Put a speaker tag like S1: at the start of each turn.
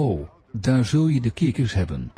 S1: Oh, daar zul je de kikkers hebben.